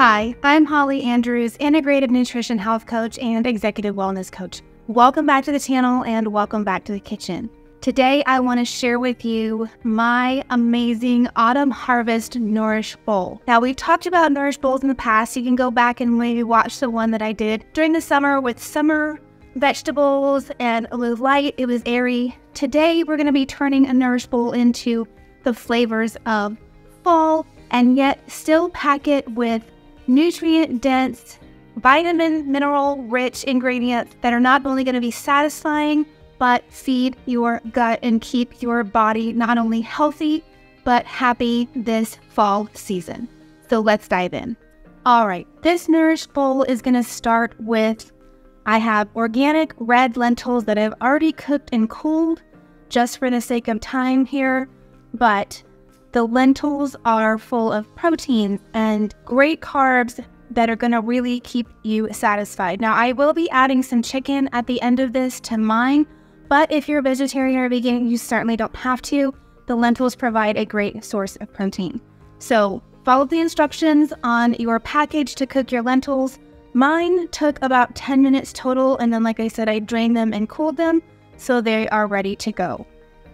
Hi, I'm Holly Andrews, Integrative Nutrition Health Coach and Executive Wellness Coach. Welcome back to the channel and welcome back to the kitchen. Today, I want to share with you my amazing autumn harvest Nourish Bowl. Now, we've talked about Nourish Bowls in the past. You can go back and maybe watch the one that I did during the summer with summer vegetables and a little light. It was airy. Today, we're going to be turning a Nourish Bowl into the flavors of fall and yet still pack it with nutrient dense, vitamin, mineral rich ingredients that are not only going to be satisfying, but feed your gut and keep your body not only healthy, but happy this fall season. So let's dive in. All right, this Nourish Bowl is going to start with I have organic red lentils that I've already cooked and cooled just for the sake of time here, but the lentils are full of protein and great carbs that are going to really keep you satisfied. Now, I will be adding some chicken at the end of this to mine, but if you're a vegetarian or vegan, you certainly don't have to. The lentils provide a great source of protein. So, follow the instructions on your package to cook your lentils. Mine took about 10 minutes total, and then, like I said, I drained them and cooled them so they are ready to go.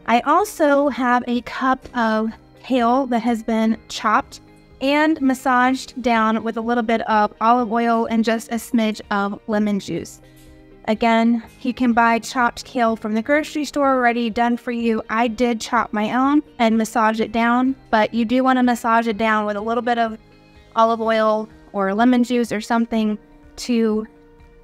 I also have a cup of kale that has been chopped and massaged down with a little bit of olive oil and just a smidge of lemon juice. Again, you can buy chopped kale from the grocery store already done for you. I did chop my own and massage it down, but you do want to massage it down with a little bit of olive oil or lemon juice or something to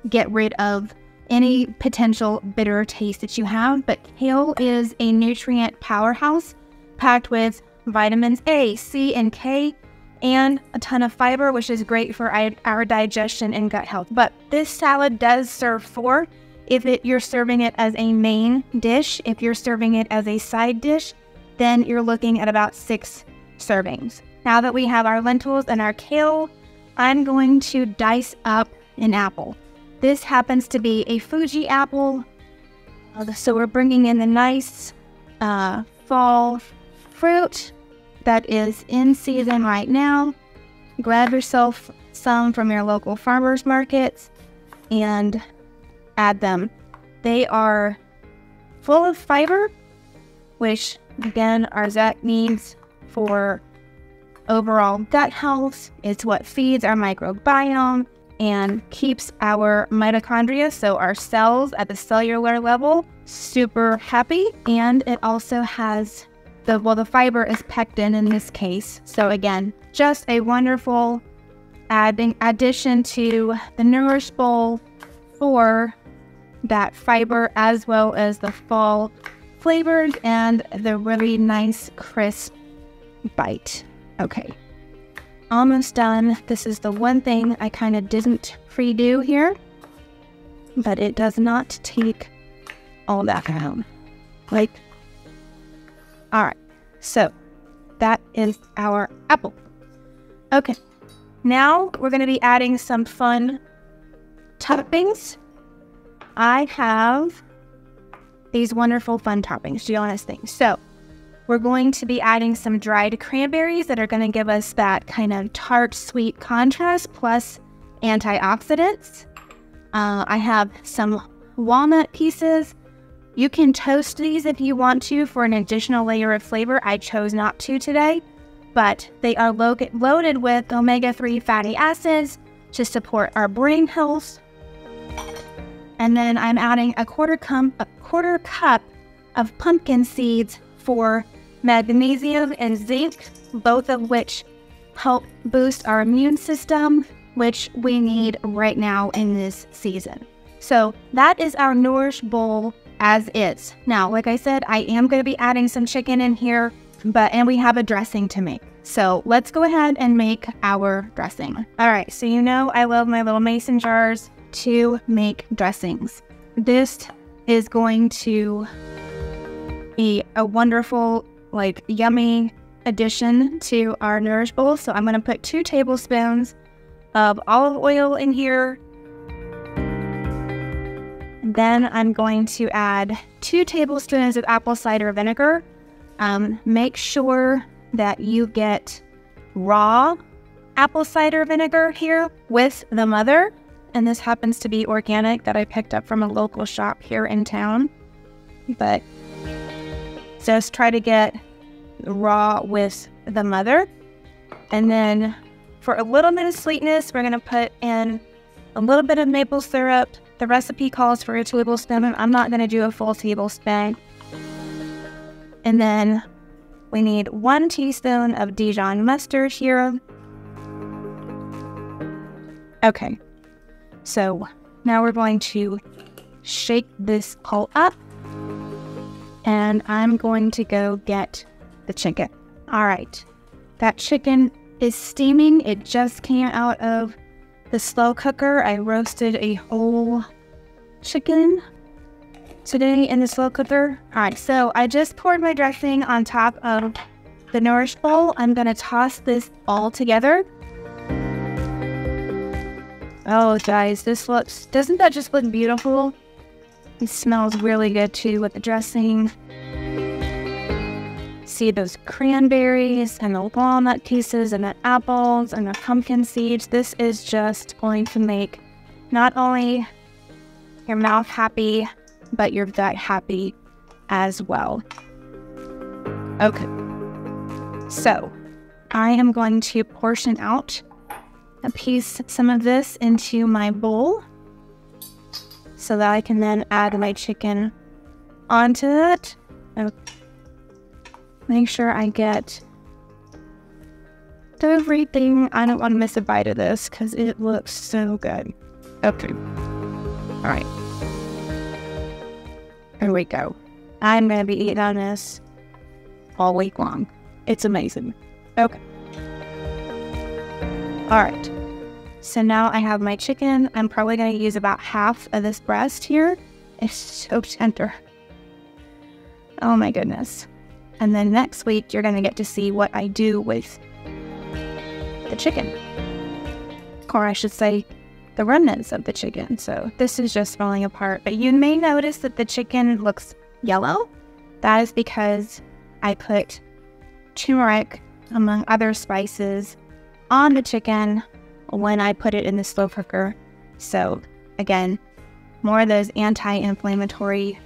get rid of any potential bitter taste that you have. But kale is a nutrient powerhouse packed with vitamins A, C, and K, and a ton of fiber, which is great for our digestion and gut health. But this salad does serve four. If it, you're serving it as a main dish, if you're serving it as a side dish, then you're looking at about six servings. Now that we have our lentils and our kale, I'm going to dice up an apple. This happens to be a Fuji apple. Uh, so we're bringing in the nice uh, fall fruit that is in season right now. Grab yourself some from your local farmers markets and add them. They are full of fiber, which again our gut needs for overall gut health. It's what feeds our microbiome and keeps our mitochondria, so our cells at the cellular level, super happy. And it also has the well, the fiber is pectin in this case. So again, just a wonderful adding addition to the Nourish Bowl for that fiber as well as the fall flavors and the really nice crisp bite. Okay, almost done. This is the one thing I kind of didn't pre-do here, but it does not take all that down. Like all right, so that is our apple. Okay, now we're going to be adding some fun toppings. I have these wonderful fun toppings, Gianna's things. So we're going to be adding some dried cranberries that are going to give us that kind of tart, sweet contrast plus antioxidants. Uh, I have some walnut pieces you can toast these if you want to for an additional layer of flavor. I chose not to today, but they are lo loaded with omega 3 fatty acids to support our brain health. And then I'm adding a quarter, a quarter cup of pumpkin seeds for magnesium and zinc, both of which help boost our immune system, which we need right now in this season. So that is our Nourish Bowl as is. Now, like I said, I am going to be adding some chicken in here, but and we have a dressing to make. So let's go ahead and make our dressing. All right, so you know I love my little mason jars to make dressings. This is going to be a wonderful, like yummy addition to our Nourish Bowl. So I'm going to put two tablespoons of olive oil in here then I'm going to add two tablespoons of apple cider vinegar. Um, make sure that you get raw apple cider vinegar here with the mother. And this happens to be organic that I picked up from a local shop here in town. But just try to get raw with the mother. And then for a little bit of sweetness, we're going to put in a little bit of maple syrup. The recipe calls for a tablespoon. I'm not going to do a full tablespoon. And then we need one teaspoon of Dijon mustard here. Okay, so now we're going to shake this all up and I'm going to go get the chicken. All right, that chicken is steaming. It just came out of the slow cooker. I roasted a whole chicken today in the slow cooker. All right, so I just poured my dressing on top of the Nourish bowl. I'm gonna toss this all together. Oh, guys, this looks, doesn't that just look beautiful? It smells really good too with the dressing. See those cranberries and the walnut pieces and the apples and the pumpkin seeds. This is just going to make not only your mouth happy, but your gut happy as well. Okay. So I am going to portion out a piece, some of this into my bowl so that I can then add my chicken onto it. Make sure I get everything. I don't want to miss a bite of this because it looks so good. Okay. All right. Here we go. I'm going to be eating on this all week long. It's amazing. Okay. All right. So now I have my chicken. I'm probably going to use about half of this breast here. It's so tender. Oh my goodness. And then next week, you're going to get to see what I do with the chicken. Or I should say, the remnants of the chicken. So this is just falling apart. But you may notice that the chicken looks yellow. That is because I put turmeric, among other spices, on the chicken when I put it in the slow cooker. So, again, more of those anti inflammatory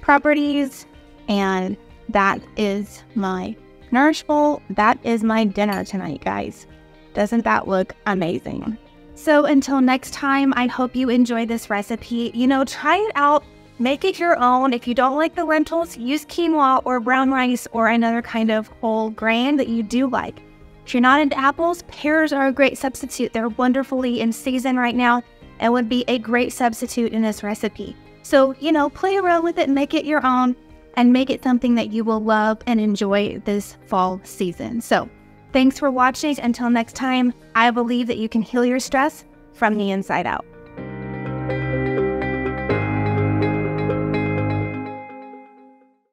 properties. And that is my Nourish Bowl. That is my dinner tonight, guys. Doesn't that look amazing? So, until next time, I hope you enjoy this recipe. You know, try it out. Make it your own. If you don't like the lentils, use quinoa or brown rice or another kind of whole grain that you do like. If you're not into apples, pears are a great substitute. They're wonderfully in season right now and would be a great substitute in this recipe. So, you know, play around with it, make it your own, and make it something that you will love and enjoy this fall season. So, thanks for watching. Until next time, I believe that you can heal your stress from the inside out.